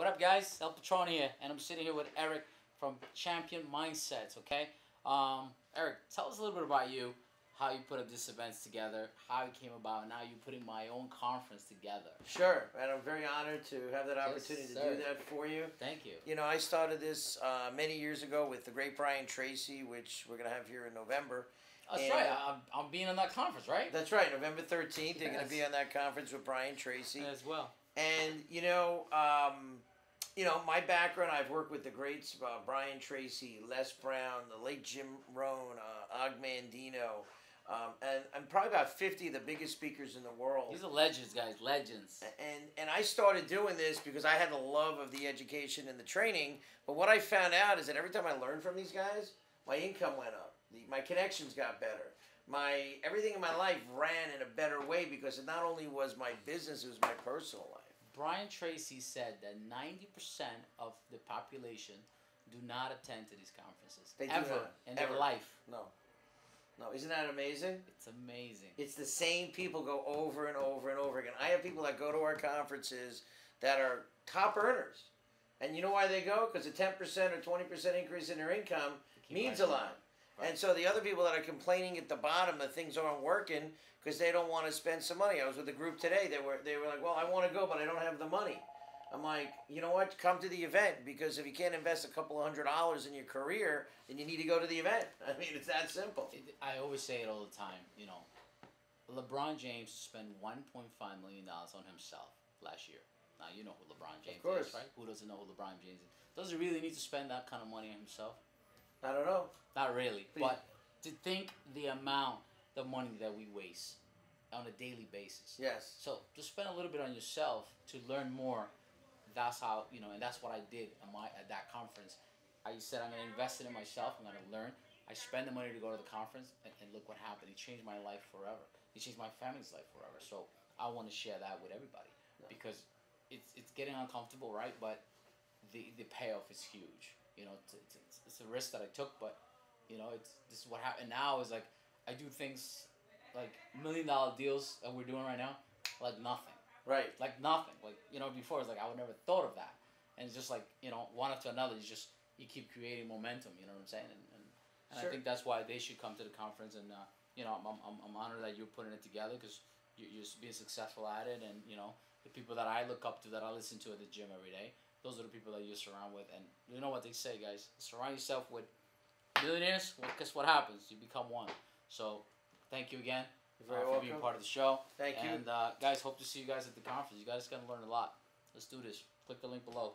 What up, guys? El Patronn here, and I'm sitting here with Eric from Champion Mindsets. Okay, um, Eric, tell us a little bit about you, how you put up these events together, how it came about, and now you're putting my own conference together. Sure, and I'm very honored to have that opportunity to do that for you. Thank you. You know, I started this uh, many years ago with the great Brian Tracy, which we're going to have here in November. That's And- right. I'm, I'm being in that conference, right? That's right, November 13th. You're going to be on that conference with Brian Tracy. As well. And you know, um, you know, my background, I've worked with the greats, uh, Brian Tracy, Les Brown, the late Jim Rohn, uh, Og Mandino, um, and, and probably about 50 of the biggest speakers in the world. These are legends, guys. Legends. and and I started doing this because I had the love of the education and the training. But what I found out is that every time I learned from these guys, my income went up. The, my connections got better. My everything in my life ran in a better way because it not only was my business, it was my personal life. Brian Tracy said that 90% of the population do not attend to these conferences They ever not. in their life. No, no, isn't that amazing? It's amazing. It's the same people go over and over and over again. I have people that go to our conferences that are top earners. And you know why they go? Because a 10% or 20% increase in their income means a lot. Right. And so the other people that are complaining at the bottom that things aren't working because they don't want to spend some money. I was with a group today. They were they were like, "Well, I want to go, but I don't have the money." I'm like, you know what? Come to the event because if you can't invest a couple of hundred dollars in your career, then you need to go to the event. I mean, it's that simple. It- I always say it all the time. You know, LeBron James spent 1.5 million dollars on himself last year. Now you know who LeBron James is, right? Who doesn't know who LeBron James is? Does he really need to spend that kind of money on himself? I don't know. Not really. But- But to think the amount the money that we waste on a daily basis. Yes. So just spend a little bit on yourself to learn more. That's how you know, and that's what I did at my at that conference. I said I'm gonna invest it in myself. I'm gonna learn. I spend the money to go to the conference, and, and look what happened. It changed my life forever. It changed my family's life forever. So I want to share that with everybody because it's it's getting uncomfortable, right? But the the payoff is huge. You know, it's, it's, a risk that I took, but you know, it's this is what happened now. Is like I do things like million dollar deals that we're doing right now, like nothing Right. like nothing. Like you know, before it's like I would never thought of that, and it's just like you know, one after another. You just you keep creating momentum. You know what I'm saying? And, and, and I think that's why they should come to the conference. And uh, you know, I'm, I'm, I'm honored that you're putting it together because you, you're being successful at it. And you know, the people that I look up to, that I listen to at the gym every day, those are the people that you surround with. And you know what they say, guys: surround yourself with millionaires. Well, guess what happens? You become one. So, thank you again uh, for welcome. being part of the show. Thank you. And uh, guys, hope to see you guys at the conference. You guys gonna learn a lot. Let's do this. Click the link below.